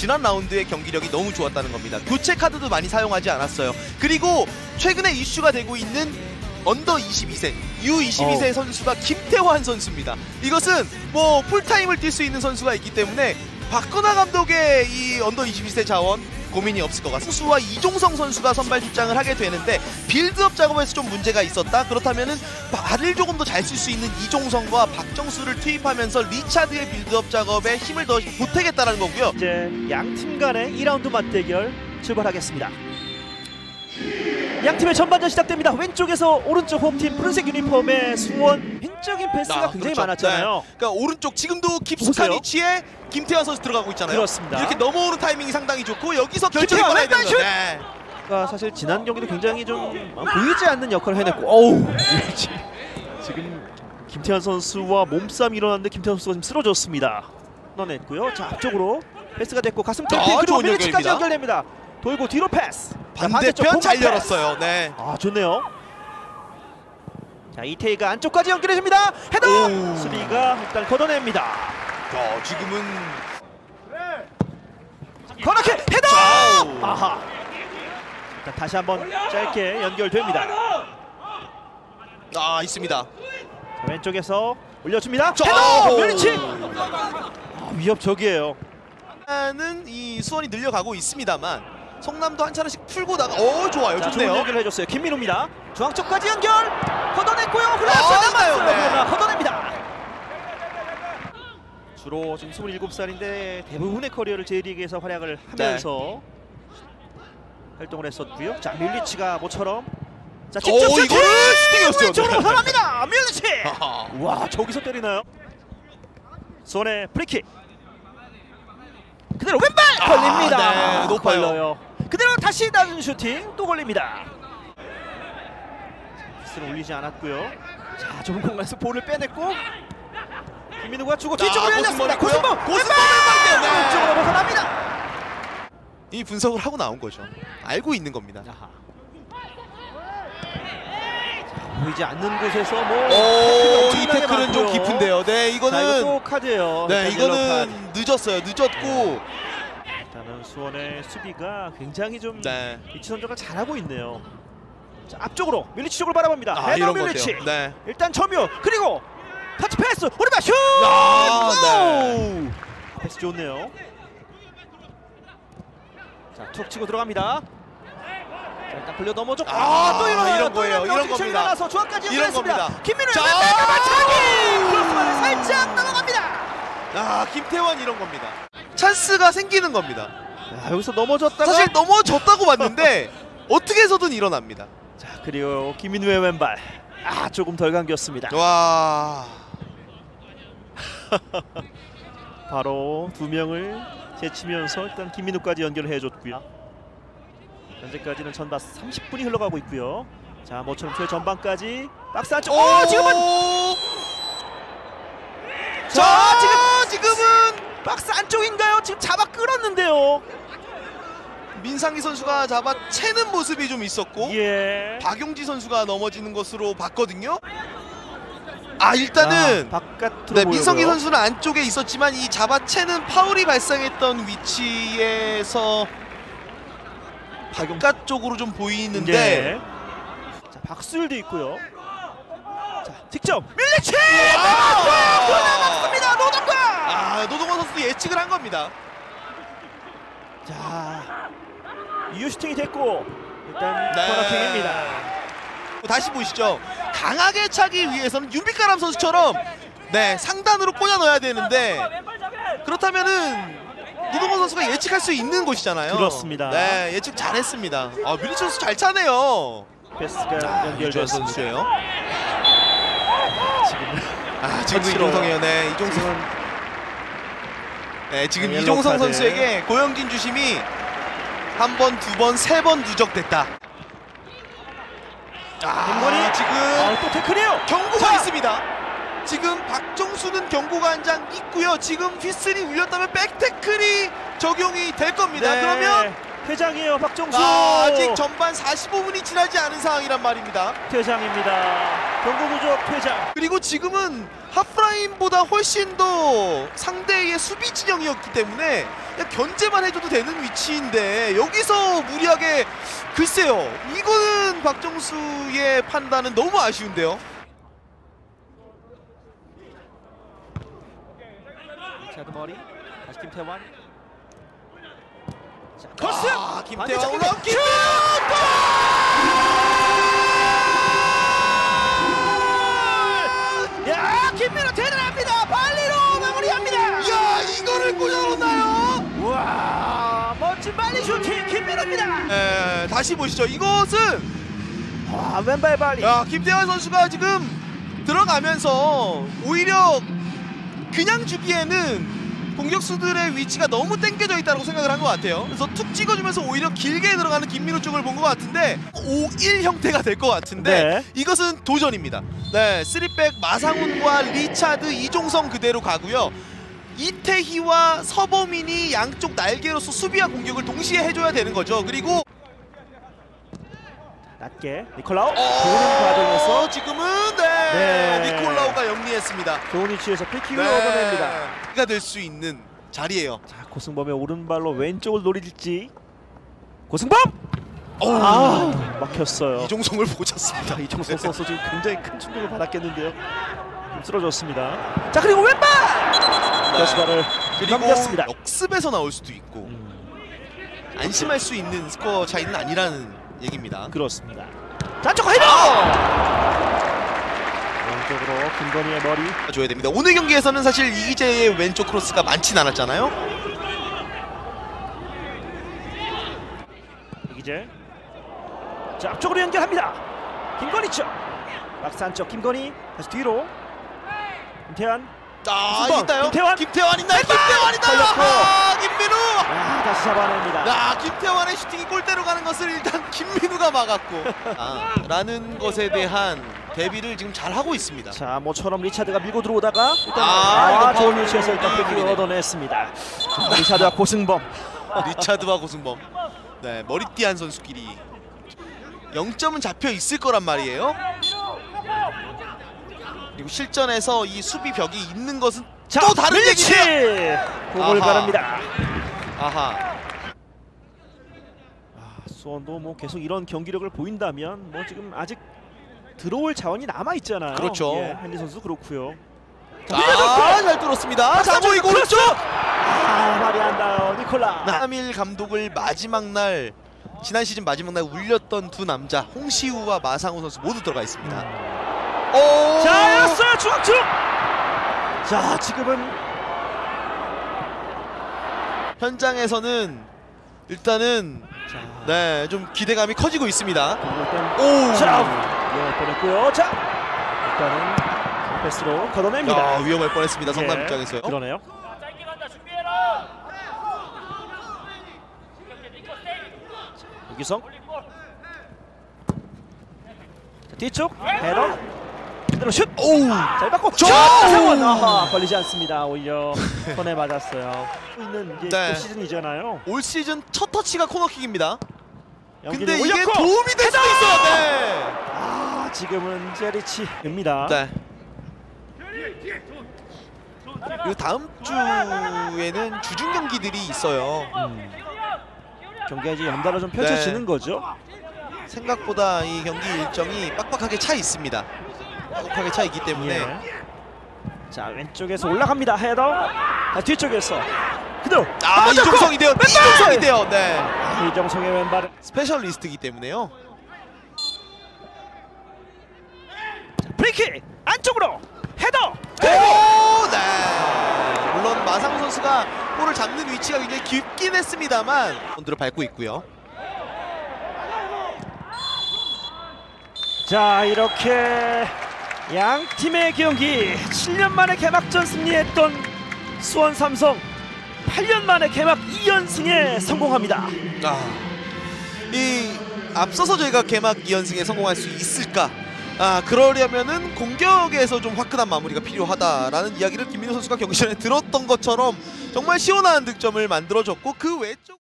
지난 라운드의 경기력이 너무 좋았다는 겁니다. 교체 카드도 많이 사용하지 않았어요. 그리고 최근에 이슈가 되고 있는 under 22세, U22세 어. 선수가 김태환 선수입니다. 이것은 뭐 풀타임을 뛸 수 있는 선수가 있기 때문에 박건하 감독의 이 under 22세 자원 고민이 없을 것 같습니다. 수와 이종성 선수가 선발 출장을 하게 되는데 빌드업 작업에서 좀 문제가 있었다. 그렇다면은 발을 조금 더 잘 쓸 수 있는 이종성과 박정수를 투입하면서 리차드의 빌드업 작업에 힘을 더 보태겠다라는 거고요. 이제 양 팀 간의 2라운드 맞대결 출발하겠습니다. 양 팀의 전반전 시작됩니다. 왼쪽에서 오른쪽 홈팀 푸른색 유니폼의 수원 빈적인 패스가 아, 굉장히 그렇죠. 많았잖아요. 네. 그러니까 오른쪽 지금도 깊숙한 보세요. 위치에 김태환 선수 들어가고 있잖아요. 그렇습니다. 이렇게 넘어오는 타이밍이 상당히 좋고 여기서 김태환 꺼내야 되는 거죠. 네. 그러니까 사실 지난 경기도 굉장히 좀 보이지 않는 역할을 해냈고 어우 지- 지금 김태환 선수와 몸싸움이 일어났는데 김태환 선수가 지금 쓰러졌습니다. 넣어냈고요. 자 앞쪽으로 패스가 됐고 가슴 아, 템핑 그리고 밀리치까지. 연결됩니다. 돌고 뒤로 패스. 자, 반대편 잘. 열었어요. 네. 아 좋네요. 자 이태희가 안쪽까지 연결해줍니다. 헤더 오. 수비가 일단 걷어냅니다. 어, 지금은 코너킥 헤더. 좌우. 아하. 일단 다시 한번 짧게 연결됩니다. 아 있습니다. 자, 왼쪽에서 올려줍니다. 저- 헤더 오. 멸치. 아, 위협적이에요. 하는 이 수원이 늘려가고 있습니다만 성남도 한 차례씩 풀고 나가. 오 좋아요, 자, 좋은 좋네요. 연결을 해줬어요. 김민우입니다. 중앙 쪽까지 연결. 걷어냈고요. 흘러서 아. 네. 그러나 걷어냅니다. 주로 지금 27살인데 대부분의 커리어를 J리그에서 활약을 하면서 활동을 했었고요. 자 밀리치가 모처럼 자 직접 오! 이거는 슈팅이었어요. 왼쪽으로 네. 흘러갑니다. 뮬리치. 와 저기서 때리나요? 손에 프리킥. 그대로 왼발 아, 걸립니다. 네, 높아요. 걸려요. 다시 낮은 슈팅 또 걸립니다. 스를 올리지 않았고요. 자 좁은 공간에서 볼을 빼냈고 김민우가 주고 자, 뒤쪽으로 열렸습니다. 고승범 고승범. 네. 왼쪽으로 벗어납니다. 이 분석을 하고 나온 거죠. 알고 있는 겁니다. 자, 보이지 않는 곳에서 뭐 오, 이 엄청나게 태클은 좀 많고요. 깊은데요. 네, 자 이거 이거는 또 카드예요. 네, 옐로우 카드. 이거는 늦었어요. 늦었고, 일단은 수원의 수비가 굉장히 좀 네, 위치 선정을 잘하고 있네요. 자 앞쪽으로 뮬리치 쪽으로 바라봅니다. 아 헤더 이런 뮬리치. 네, 일단 점유 그리고 터치 패스 오른발 슛. 아, 오! 패스 좋네요. 자 툭 치고 들어갑니다. 자, 일단 걸려 넘어졌고 아, 아또 일어나요. 이런 또 거예요. 이런 겁니다. 일어나서 중앙까지 이런 연결했습니다. 겁니다. 김민우 자, 왼발 맞차기 크로스바를 살짝 넘어갑니다. 아 김태환 이런 겁니다. 찬스가 생기는 겁니다. 자, 여기서 넘어졌다가 사실 넘어졌다고 봤는데 어떻게 해서든 일어납니다. 자 그리고 김민우의 왼발 아 조금 덜 감겼습니다. 와, 바로 두 명을 제치면서 일단 김민우까지 연결을 해줬고요. 현재까지는 전반 30분이 흘러가고 있고요. 자 모처럼 최전반까지 박스 안쪽. 오 지금은 자 지금 지금은 박스 안쪽인가요? 지금 잡아 끌었는데요. 민상기 선수가 잡아 채는 모습이 좀 있었고 예. 박용지 선수가 넘어지는 것으로 봤거든요. 아 일단은 아, 바깥으로 네, 민성기. 선수는 안쪽에 있었지만 이 잡아채는 파울이 발생했던 위치에서 바깥쪽으로 좀 보이는데 예. 자 박수일도 있고요. 자 득점 밀리치 아, 맞습니다 노동과. 아 노동원 선수도 겁니다. 자 이유 슈팅이 됐고 일단 네. 코너킥입니다. 다시 보시죠. 강하게 차기 위해서는 윤빛가람 선수처럼 네 상단으로 꽂아 넣어야 되는데 그렇다면은 노동원 선수가 예측할 수 있는 곳이잖아요. 그렇습니다. 네 예측 잘했습니다. 아 미리치 선수 잘 차네요. 유주환 연결됐습니다. 선수예요. 지금 아 지금도 터치로. 이종성이에요. 네 이종성. 네 지금 이종성 카드. 선수에게 고영진 주심이 한 번, 두 번, 세 번 누적됐다. 아 김건희. 지금 아, 또 태클이에요. 경고가 자. 있습니다. 지금 박정수는 경고가 한 장 있고요. 지금 휘슬이 울렸다면 백태클이 적용이 될 겁니다. 네, 그러면 퇴장이에요 박정수. 아, 아직 전반 45분이 지나지 않은 상황이란 말입니다. 퇴장입니다. 경고 누적 퇴장. 그리고 지금은 하프라인보다 훨씬 더 상대의 수비 진영이었기 때문에 그냥 견제만 해줘도 되는 위치인데 여기서 무리하게 글쎄요 이거는 박정수의 판단은 너무 아쉬운데요 자드 머리. 다시 김태환. 자. 아, 반대 김태환 잡기. 올라온 김 야, 김민호 대단합니다. 발리로 마무리합니다. 야 이거를 꽂아놓나요? 발리 슈팅 김민호입니다. 에, 다시 보시죠 이것은 와, 왼발 발리. 야 김태환 선수가 지금 들어가면서 오히려 그냥 주기에는 공격수들의 위치가 너무 땡겨져 있다고 생각을 한 것 같아요. 그래서 툭 찍어주면서 오히려 길게 들어가는 김민호 쪽을 본 것 같은데 5-1 형태가 될 것 같은데 네. 이것은 도전입니다. 네, 3백 마상훈과 리차드, 이종성 그대로 가고요. 이태희와 서범인이 양쪽 날개로서 수비와 공격을 동시에 해줘야 되는 거죠. 그리고 낮게 니콜라우 도는 과정에서 어, 지금은 네, 네. 니콜라우가 영리했습니다. 좋은 위치에서 피킹을 네. 얻어냅니다. 가 될 수 있는 자리예요. 자, 고승범의 오른발로 왼쪽을 노릴지. 고승범! 어우, 아, 막혔어요. 이종성을 보셨습니다. 이종석 선수 지금 굉장히 큰 충격을 받았겠는데요. 좀 쓰러졌습니다. 자 그리고 왼발! 가스바를 그리고 넘겼습니다. 역습에서 나올 수도 있고 음, 안심할 수 있는 스코어 차이는 아니라는 얘기입니다. 그렇습니다. 자, 쪽 헤더! 왼쪽으로 김건희의 머리. 줘야 됩니다. 오늘 경기에서는 사실 이기재의 왼쪽 크로스가 많진 않았잖아요. 이기재. 자, 앞쪽으로 연결합니다. 김건희 쪽. 박스 안쪽 김건희 다시 뒤로. 김태환. 아, 있나요? 김태환. 김태환 있나요? 김태환 있나요? 아, 김민우! 아, 다시 잡아냅니다. 야, 김태환의 슈팅이 골대로 가는 것을 일단 김민우가 막았고 아, 라는 것에 대한 대비를 지금 잘 하고 있습니다. 자, 모처럼 리차드가 밀고 들어오다가 일단 아, 아, 좋은. 위치에서 일단 아, 뺏기를. 얻어냈습니다. 자, 리차드와 고승범. 리차드와 고승범. 네, 머리띠한 선수끼리 0점은 잡혀 있을 거란 말이에요. 그리고 실전에서 이 수비 벽이 있는 것은 자, 또 다른! 얘기예요. 공을. 가릅니다. 아하. 아, 수원도 뭐 계속 이런 경기력을 보인다면 뭐 지금 아직 들어올 자원이 남아 있잖아요. 그렇죠. 예, 헨리 선수 그렇고요. 자, 아, 잘 뚫었습니다. 자, 보이고 오른쪽. 아, 말이 안 닿아요. 니콜라. 3일 감독을 마지막 날 지난 시즌 마지막 날 울렸던 두 남자 홍시우와 마상우 선수 모두 들어가 있습니다. 오! 자, 열었어요. 중앙쪽. 자, 지금은 현장에서는 일단은 자, 네, 좀 기대감이 커지고 있습니다. 오! 자, 위험할 뻔했고요. 자, 일단은 패스로 걷어냅니다. 야, 위험할 뻔했습니다. 성남 예, 입장에서요. 그러네요. 유기성. 자, 뒤쪽 헤더. 그대로 슛. 오! 잘 받고 저- 상원 아하 걸리지 않습니다. 오히려 손에 맞았어요. 있는 이제 네. 또 시즌이잖아요. 올 시즌 첫 터치가 코너킥입니다. 근데 이게 올렸고 도움이 될 수도 있어요. 네. 아 지금은 제리치입니다. 네. 그리고 다음 주에는 주중 경기들이 있어요. 음. 경기가 이제 연달아 좀 펼쳐지는 네. 거죠. 생각보다 이 경기 일정이 빡빡하게 차 있습니다. 빡빡하게 차 있기 때문에 예. 자 왼쪽에서 올라갑니다 헤더. 자, 뒤쪽에서 그대로. 아. 이종성이 돼요. 네. 아, 이정성의 왼발. 스페셜리스트이기 때문에요. 브레이크 안쪽으로 헤더. 오, 네. 물론 마상 선수가 볼을 잡는 위치가 굉장히 깊긴 했습니다만 본드를 밟고 있고요. 자 이렇게 양 팀의 경기 7년 만에 개막전 승리했던 수원 삼성 8년 만에 개막 2연승에 성공합니다. 아, 이 앞서서 저희가 개막 2연승에 성공할 수 있을까? 아 그러려면은 공격에서 좀 화끈한 마무리가 필요하다라는 이야기를 김민호 선수가 경기 전에 들었던 것처럼 정말 시원한 득점을 만들어줬고 그 외쪽